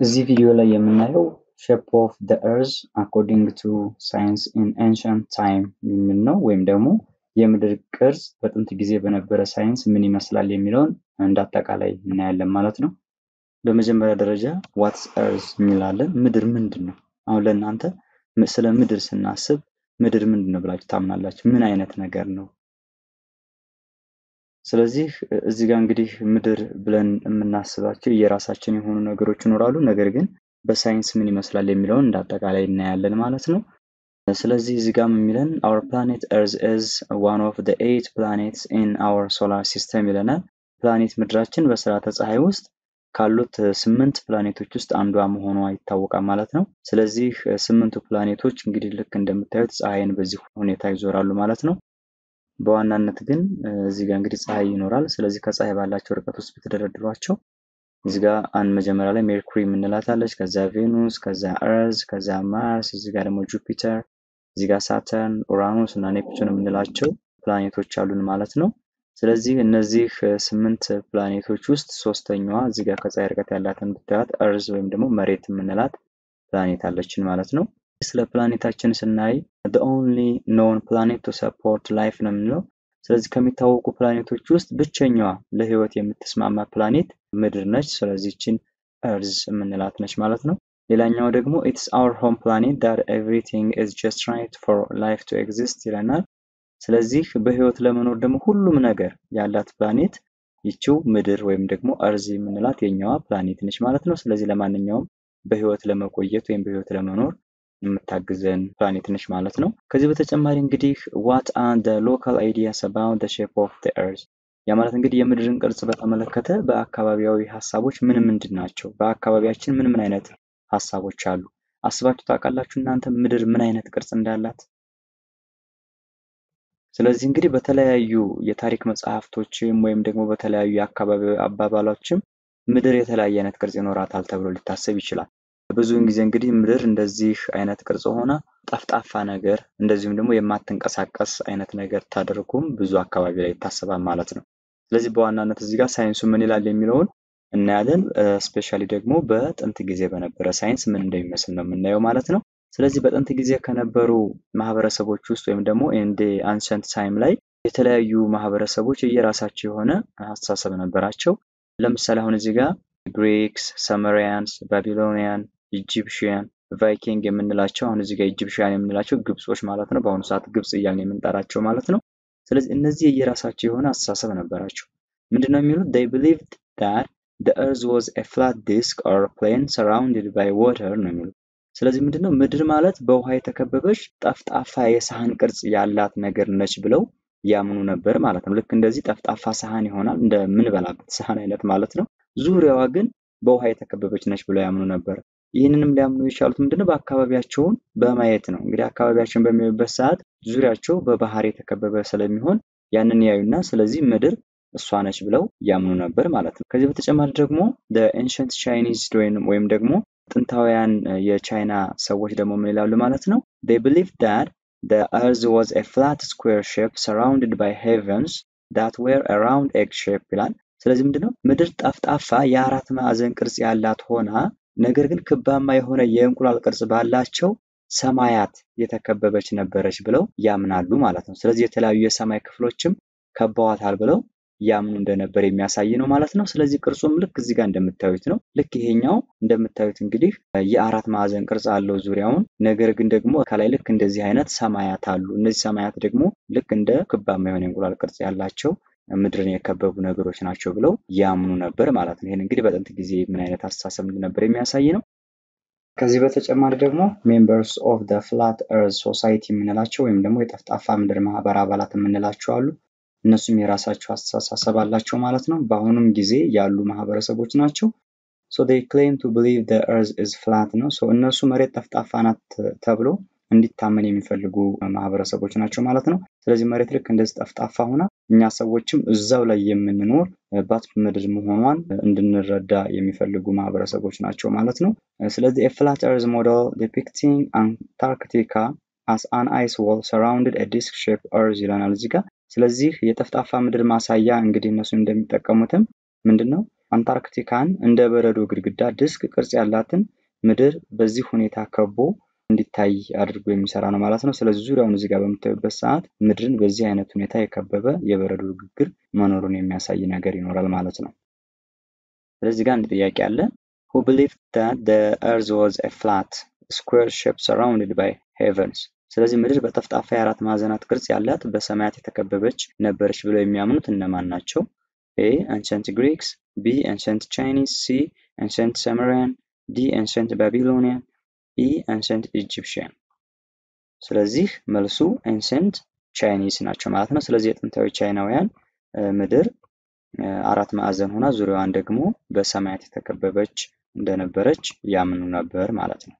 እዚህ ቪዲዮ ላይ የምናየው shape of the earth according to science in ancient time የሚል ነው። ወይም ደግሞ የምድር ቅርጽ በጥንት ጊዜ በነበረ ሳይንስ ምን ይመስላል የሚለውን እንደ አጠቃላይ እናያለን ማለት ነው። በመጀመሪያ ደረጃ what's earth እንላለን። ምድር ምንድን ነው? አሁን ለእናንተ ስለ ምድር ስናስብ ምድር ምንድን ነው ብላችሁ ታምናላችሁ? ምን አይነት ነገር ነው? ስለዚህ እዚህ ጋር እንግዲህ ምድር ብለን የምናስባቸው የራሳችን የሆኑ ነገሮች ይኖራሉ። ነገር ግን በሳይንስ ምን ይመስላል የሚለውን እንደ እናያለን ማለት ነው። ስለዚህ እዚህ ጋር የሚለን our planet earth is one of the eight planets in our solar system ይለናል። ፕላኔት ምድራችን በስርዓተ ፀሐይ ውስጥ ካሉት ስምንት ፕላኔቶች ውስጥ አንዷ መሆኗ ይታወቃል ማለት ነው። ስለዚህ ስምንቱ ፕላኔቶች እንግዲህ ልክ እንደምታዩት ፀሐይን በዚህ ሁኔታ ይዞራሉ ማለት ነው። በዋናነት ግን እዚህ ጋር እንግዲህ ፀሐይ ይኖራል። ስለዚህ ከፀሐይ ባላቸው ርቀት ውስጥ ብትደረድሯቸው እዚህ ጋር አንድ መጀመሪያ ላይ ሜርኩሪ የምንላታለች፣ ከዛ ቬኑስ፣ ከዛ earth፣ ከዛ ማርስ፣ እዚህ ጋር ደግሞ ጁፒተር፣ እዚህ ጋር ሳተርን፣ ኡራኖስ እና ኔፕቱን የምንላቸው ፕላኔቶች አሉን ማለት ነው። ስለዚህ እነዚህ ስምንት ፕላኔቶች ውስጥ ሶስተኛዋ እዚህ ጋር ከፀሐይ ርቀት ያላትን ብታያት earth ወይም ደግሞ መሬት የምንላት ፕላኔት አለችን ማለት ነው። ስለ ፕላኔታችን ስናይ the only known planet to support life ነው የምንለው። ስለዚህ ከሚታወቁ ፕላኔቶች ውስጥ ብቸኛዋ ለህይወት የምትስማማ ፕላኔት ምድር ነች። ስለዚህ ይችን earth የምንላት ነች ማለት ነው። ሌላኛው ደግሞ it's our home planet that everything is just right for life to exist ይለናል። ስለዚህ በህይወት ለመኖር ደግሞ ሁሉም ነገር ያላት ፕላኔት ይችው ምድር ወይም ደግሞ earth የምንላት የኛዋ ፕላኔት ነች ማለት ነው። ስለዚህ ለማንኛውም በህይወት ለመቆየት ወይም በህይወት ለመኖር የምታግዘን ፕላኔት ነች ማለት ነው። ከዚህ በተጨማሪ እንግዲህ what the local ideas about shape of the earth ያ ማለት እንግዲህ የምድርን ቅርጽ በተመለከተ በአካባቢያዊ ሀሳቦች ምን ምንድን ናቸው? በአካባቢያችን ምን ምን አይነት ሀሳቦች አሉ? አስባችሁ ታውቃላችሁ እናንተ ምድር ምን አይነት ቅርጽ እንዳላት? ስለዚህ እንግዲህ በተለያዩ የታሪክ መጽሐፍቶችም ወይም ደግሞ በተለያዩ የአካባቢ አባባሎችም ምድር የተለያየ አይነት ቅርጽ ይኖራታል ተብሎ ሊታሰብ ይችላል። ብዙውን ጊዜ እንግዲህ ምድር እንደዚህ አይነት ቅርጽ ሆና ጠፍጣፋ ነገር እንደዚሁም ደግሞ የማትንቀሳቀስ አይነት ነገር ተደርጎም ብዙ አካባቢ ላይ ይታሰባል ማለት ነው። ስለዚህ በዋናነት እዚህ ጋር ሳይንሱ ምን ይላል የሚለውን እናያለን። specially ደግሞ በጥንት ጊዜ በነበረ ሳይንስ ምን እንደሚመስል ነው የምናየው ማለት ነው። ስለዚህ በጥንት ጊዜ ከነበሩ ማህበረሰቦች ውስጥ ወይም ደግሞ in the ancient time ላይ የተለያዩ ማህበረሰቦች የየራሳቸው የሆነ አስተሳሰብ ነበራቸው። ለምሳሌ አሁን እዚህ ጋር Greeks፣ Sumerians፣ Babylonian፣ Egyptian፣ Viking የምንላቸው አሁን እዚህ ጋር Egyptian የምንላቸው ግብጾች ማለት ነው። በአሁኑ ሰዓት ግብጽ እያልን የምንጠራቸው ማለት ነው። ስለዚህ እነዚህ የየራሳቸው የሆነ አስተሳሰብ ነበራቸው። ምንድን ነው የሚሉት? they believed that the earth was a flat disk or plane surrounded by water ነው የሚሉት። ስለዚህ ምንድነው ምድር ማለት በውሃ የተከበበች ጠፍጣፋ የሳህን ቅርጽ ያላት ነገር ነች ብለው ያምኑ ነበር ማለት ነው። ልክ እንደዚህ ጠፍጣፋ ሳህን ይሆናል እንደምንበላበት ሳህን አይነት ማለት ነው። ዙሪያዋ ግን በውሃ የተከበበች ነች ብለው ያምኑ ነበር። ይህንንም ሊያምኑ የቻሉት ምንድነው በአካባቢያቸውን በማየት ነው። እንግዲህ አካባቢያቸውን በሚያዩበት ሰዓት ዙሪያቸው በባህር የተከበበ ስለሚሆን ያንን ያዩና ስለዚህ ምድር እሷ ነች ብለው ያምኑ ነበር ማለት ነው። ከዚህ በተጨማሪ ደግሞ ancient Chinese ወይም ደግሞ ጥንታውያን የቻይና ሰዎች ደግሞ ምን ይላሉ ማለት ነው? that the earth was a flat square shape surrounded by heavens that were around egg shape ይላል። ስለዚህ ምንድነው ምድር ጠፍጣፋ የአራት ማዕዘን ቅርጽ ያላት ሆና ነገር ግን ክባማ የሆነ የእንቁላል ቅርጽ ባላቸው ሰማያት የተከበበች ነበረች ብለው ያምናሉ ማለት ነው። ስለዚህ የተለያዩ የሰማይ ክፍሎችም ከበዋታል ብለው ያምኑ እንደነበር የሚያሳይ ነው ማለት ነው። ስለዚህ ቅርጹም ልክ እዚህ ጋር እንደምታዩት ነው። ልክ ይሄኛው እንደምታዩት እንግዲህ የአራት ማዕዘን ቅርጽ አለው ዙሪያውን። ነገር ግን ደግሞ ከላይ ልክ እንደዚህ አይነት ሰማያት አሉ። እነዚህ ሰማያት ደግሞ ልክ እንደ ክብማ የሆነ የእንቁላል ቅርጽ ያላቸው ምድርን የከበቡ ነገሮች ናቸው ብለው ያምኑ ነበር ማለት ነው። ይህን እንግዲህ በጥንት ጊዜ ምን አይነት አስተሳሰብ እንደነበር የሚያሳይ ነው። ከዚህ በተጨማሪ ደግሞ members of the flat earth society የምንላቸው ወይም ደግሞ የጠፍጣፋ ምድር ማህበር አባላት የምንላቸው አሉ። እነሱም የራሳቸው አስተሳሰብ አላቸው ማለት ነው። በአሁኑም ጊዜ ያሉ ማህበረሰቦች ናቸው። so they claim to believe the earth is flat ነው። እነሱ መሬት ጠፍጣፋ ናት ተብሎ እንዲታመን የሚፈልጉ ማህበረሰቦች ናቸው ማለት ነው። ስለዚህ መሬት ልክ እንደዚህ ጠፍጣፋ ሆና እኛ ሰዎችም እዛው ላይ የምንኖርባት ምድር መሆኗን እንድንረዳ የሚፈልጉ ማህበረሰቦች ናቸው ማለት ነው። ስለዚህ የ flat earth model depicting Antarctica as an ice wall surrounded disk shape earth ይለናል እዚህ ጋር። ስለዚህ የጠፍጣፋ ምድር ማሳያ እንግዲህ እነሱ እንደሚጠቀሙትም ምንድን ነው አንታርክቲካን እንደ በረዶ ግድግዳ ዲስክ ቅርጽ ያላትን ምድር በዚህ ሁኔታ ከቦ እንዲታይ አድርጎ የሚሰራ ነው ማለት ነው። ስለዚህ ዙሪያውን እዚህ ጋር በምታዩበት ሰዓት ምድርን በዚህ አይነት ሁኔታ የከበበ የበረዶ ግግር መኖሩን የሚያሳይ ነገር ይኖራል ማለት ነው። ስለዚህ ጋር አንድ ጥያቄ አለ። who believed that the earth was a flat square shape surrounded by ስለዚህ ምድር በጠፍጣፋ የአራት ማዕዘናት ቅርጽ ያላት በሰማያት የተከበበች ነበረች ብለው የሚያምኑት እነማን ናቸው? A Ancient Greeks፣ B Ancient Chinese፣ C Ancient Sumerian፣ D Ancient Babylonian፣ E Ancient Egyptian። ስለዚህ መልሱ Ancient Chinese ናቸው ማለት ነው። ስለዚህ የጥንታዊ ቻይናውያን ምድር አራት ማዕዘን ሆና ዙሪያዋን ደግሞ በሰማያት የተከበበች እንደነበረች ያምኑ ነበር ማለት ነው።